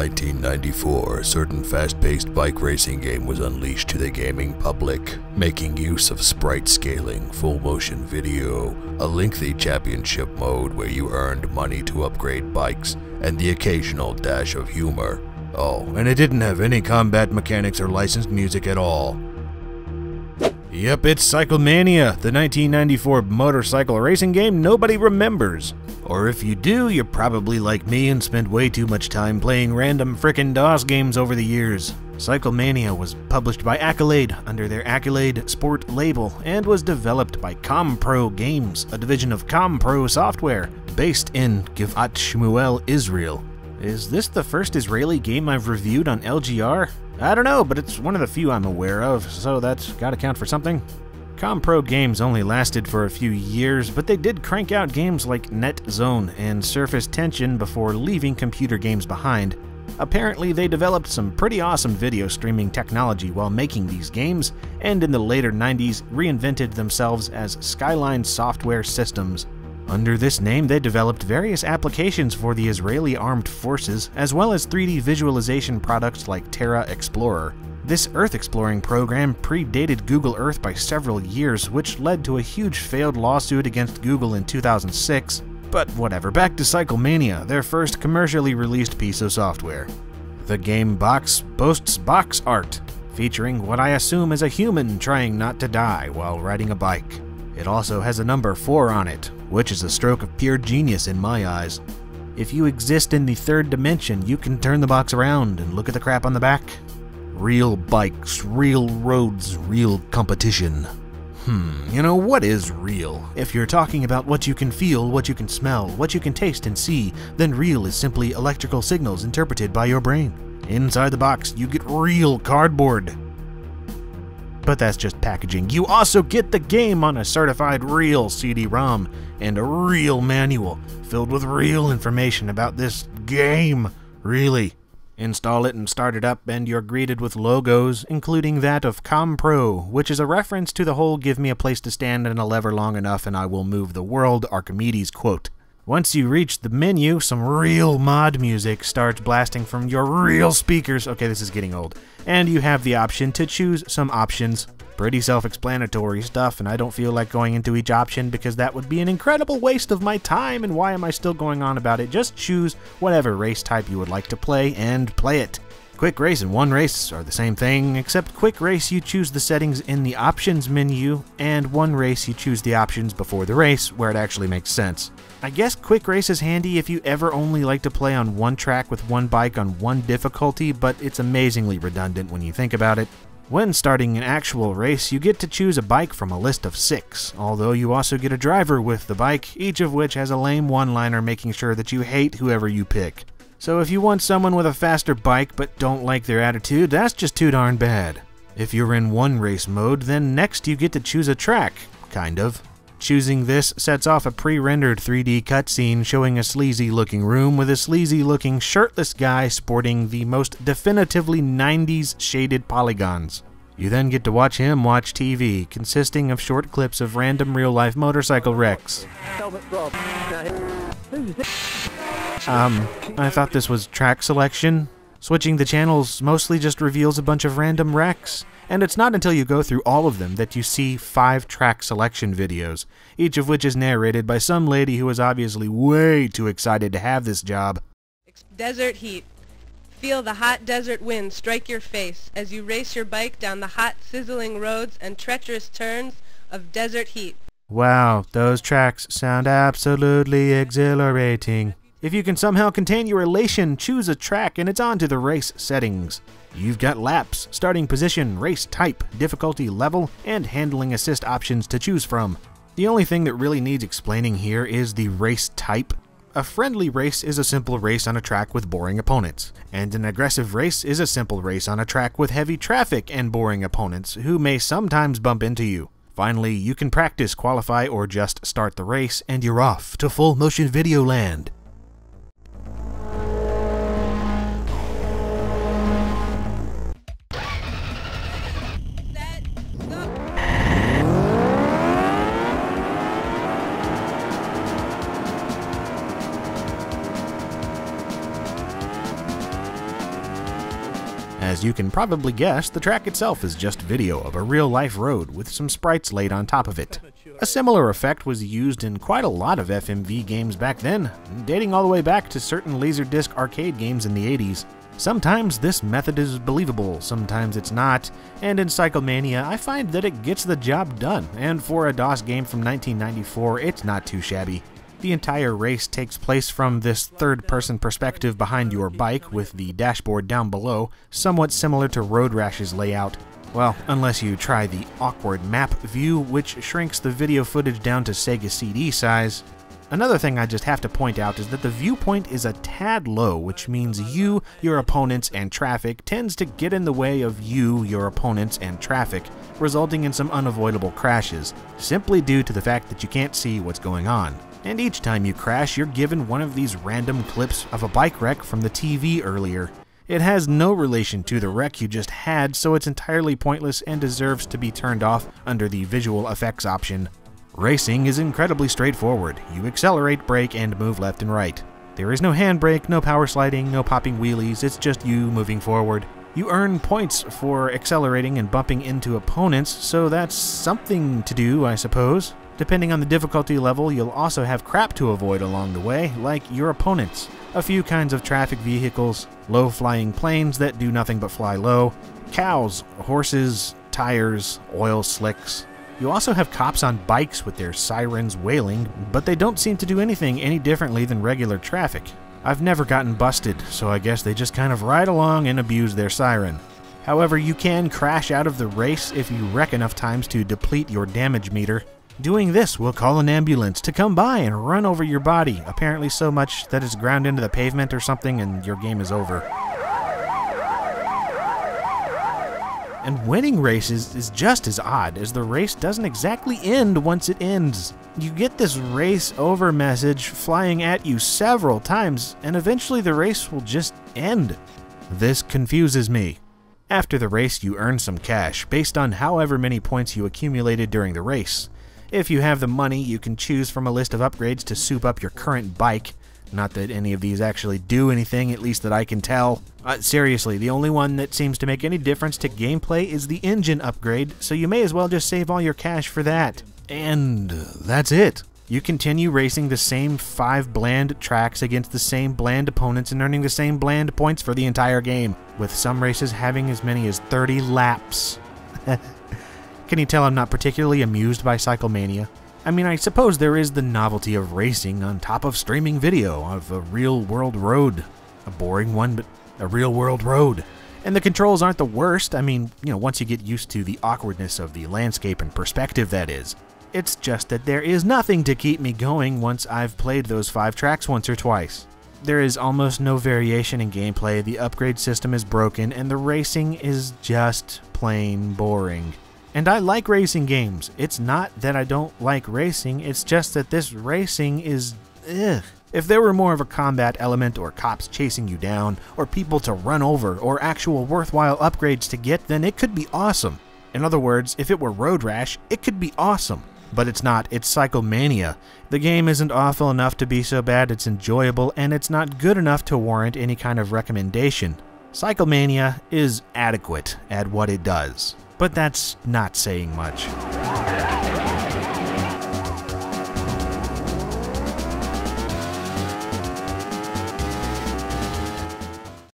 1994, a certain fast paced bike racing game was unleashed to the gaming public, making use of sprite scaling, full motion video, a lengthy championship mode where you earned money to upgrade bikes, and the occasional dash of humor. Oh, and it didn't have any combat mechanics or licensed music at all. Yep, it's Cyclemania, the 1994 motorcycle racing game nobody remembers. Or if you do, you're probably like me and spent way too much time playing random frickin' DOS games over the years. Cyclemania was published by Accolade under their Accolade Sport label and was developed by Compro Games, a division of Compro Software, based in Givat Shmuel, Israel. Is this the first Israeli game I've reviewed on LGR? I don't know, but it's one of the few I'm aware of, so that's gotta count for something. Compro games only lasted for a few years, but they did crank out games like Net Zone and Surface Tension before leaving computer games behind. Apparently, they developed some pretty awesome video streaming technology while making these games, and in the later 90s reinvented themselves as Skyline Software Systems. Under this name, they developed various applications for the Israeli armed forces, as well as 3D visualization products like Terra Explorer. This Earth exploring program predated Google Earth by several years, which led to a huge failed lawsuit against Google in 2006. But whatever, back to Cyclemania, their first commercially released piece of software. The game box boasts box art, featuring what I assume is a human trying not to die while riding a bike. It also has a number 4 on it, which is a stroke of pure genius in my eyes. If you exist in the third dimension, you can turn the box around and look at the crap on the back. Real bikes, real roads, real competition. Hmm, you know, what is real? If you're talking about what you can feel, what you can smell, what you can taste and see, then real is simply electrical signals interpreted by your brain. Inside the box, you get real cardboard but that's just packaging. You also get the game on a certified real CD-ROM and a real manual filled with real information about this game. Really. Install it and start it up, and you're greeted with logos, including that of Compro, which is a reference to the whole give me a place to stand and a lever long enough and I will move the world Archimedes quote. Once you reach the menu, some real mod music starts blasting from your real speakers. Okay, this is getting old. And you have the option to choose some options. Pretty self-explanatory stuff, and I don't feel like going into each option because that would be an incredible waste of my time, and why am I still going on about it? Just choose whatever race type you would like to play, and play it. Quick Race and One Race are the same thing, except Quick Race you choose the settings in the options menu, and One Race you choose the options before the race, where it actually makes sense. I guess Quick Race is handy if you ever only like to play on one track with one bike on one difficulty, but it's amazingly redundant when you think about it. When starting an actual race, you get to choose a bike from a list of six, although you also get a driver with the bike, each of which has a lame one-liner making sure that you hate whoever you pick. So if you want someone with a faster bike but don't like their attitude, that's just too darn bad. If you're in one race mode, then next you get to choose a track, kind of. Choosing this sets off a pre-rendered 3D cutscene showing a sleazy looking room with a sleazy looking shirtless guy sporting the most definitively 90s shaded polygons. You then get to watch him watch TV, consisting of short clips of random real life motorcycle wrecks. Um, I thought this was track selection. Switching the channels mostly just reveals a bunch of random wrecks, and it's not until you go through all of them that you see five track selection videos, each of which is narrated by some lady who is obviously way too excited to have this job. Desert heat. Feel the hot desert wind strike your face as you race your bike down the hot, sizzling roads and treacherous turns of desert heat. Wow, those tracks sound absolutely exhilarating. If you can somehow contain your elation, choose a track and it's on to the race settings. You've got laps, starting position, race type, difficulty level, and handling assist options to choose from. The only thing that really needs explaining here is the race type. A friendly race is a simple race on a track with boring opponents, and an aggressive race is a simple race on a track with heavy traffic and boring opponents who may sometimes bump into you. Finally, you can practice, qualify, or just start the race, and you're off to full motion video land. As you can probably guess, the track itself is just video of a real life road with some sprites laid on top of it. A similar effect was used in quite a lot of FMV games back then, dating all the way back to certain Laserdisc arcade games in the 80s. Sometimes this method is believable, sometimes it's not, and in Cyclemania I find that it gets the job done, and for a DOS game from 1994 it's not too shabby. The entire race takes place from this third person perspective behind your bike with the dashboard down below, somewhat similar to Road Rash's layout. Well, unless you try the awkward map view, which shrinks the video footage down to Sega CD size. Another thing I just have to point out is that the viewpoint is a tad low, which means you, your opponents, and traffic tends to get in the way of you, your opponents, and traffic, resulting in some unavoidable crashes, simply due to the fact that you can't see what's going on. And each time you crash, you're given one of these random clips of a bike wreck from the TV earlier. It has no relation to the wreck you just had, so it's entirely pointless and deserves to be turned off under the visual effects option. Racing is incredibly straightforward. You accelerate, brake, and move left and right. There is no handbrake, no power sliding, no popping wheelies, it's just you moving forward. You earn points for accelerating and bumping into opponents, so that's something to do, I suppose. Depending on the difficulty level, you'll also have crap to avoid along the way, like your opponents. A few kinds of traffic vehicles, low flying planes that do nothing but fly low, cows, horses, tires, oil slicks. You also have cops on bikes with their sirens wailing, but they don't seem to do anything any differently than regular traffic. I've never gotten busted, so I guess they just kind of ride along and abuse their siren. However, you can crash out of the race if you wreck enough times to deplete your damage meter, Doing this will call an ambulance to come by and run over your body, apparently so much that it's ground into the pavement or something and your game is over. And winning races is just as odd, as the race doesn't exactly end once it ends. You get this race over message flying at you several times, and eventually the race will just end. This confuses me. After the race, you earn some cash, based on however many points you accumulated during the race. If you have the money, you can choose from a list of upgrades to soup up your current bike. Not that any of these actually do anything, at least that I can tell. Uh, seriously, the only one that seems to make any difference to gameplay is the engine upgrade, so you may as well just save all your cash for that. And that's it. You continue racing the same five bland tracks against the same bland opponents and earning the same bland points for the entire game, with some races having as many as 30 laps. Can you tell I'm not particularly amused by Cyclemania? I mean, I suppose there is the novelty of racing on top of streaming video of a real world road. A boring one, but a real world road. And the controls aren't the worst. I mean, you know, once you get used to the awkwardness of the landscape and perspective, that is. It's just that there is nothing to keep me going once I've played those five tracks once or twice. There is almost no variation in gameplay, the upgrade system is broken, and the racing is just plain boring. And I like racing games. It's not that I don't like racing, it's just that this racing is. Ugh. If there were more of a combat element, or cops chasing you down, or people to run over, or actual worthwhile upgrades to get, then it could be awesome. In other words, if it were Road Rash, it could be awesome. But it's not, it's Cyclemania. The game isn't awful enough to be so bad it's enjoyable, and it's not good enough to warrant any kind of recommendation. Cyclemania is adequate at what it does but that's not saying much.